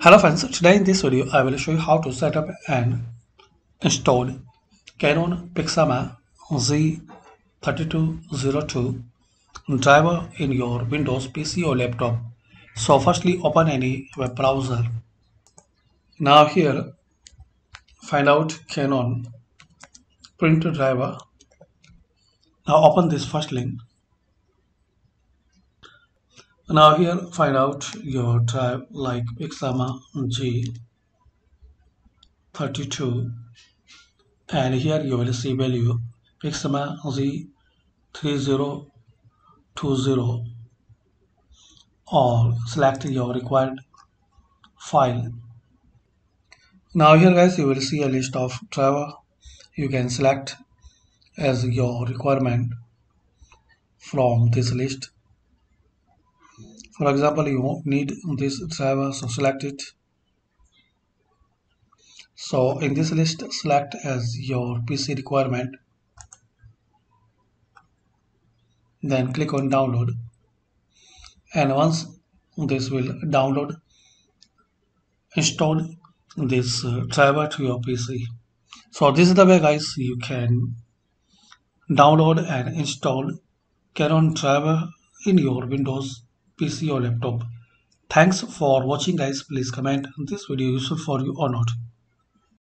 Hello friends, today in this video I will show you how to set up and install Canon PIXMA G3202 driver in your Windows PC or laptop. So firstly open any web browser. Now here find out Canon printer driver. Now open this first link now here find out your drive like PIXMA G32 and here you will see value PIXMA G3020 or select your required file. Now here guys you will see a list of driver you can select as your requirement from this list for example you need this driver so select it. So in this list select as your PC requirement. Then click on download. And once this will download install this uh, driver to your PC so this is the way guys you can download and install Canon driver in your Windows PC or laptop. Thanks for watching guys. Please comment this video useful for you or not.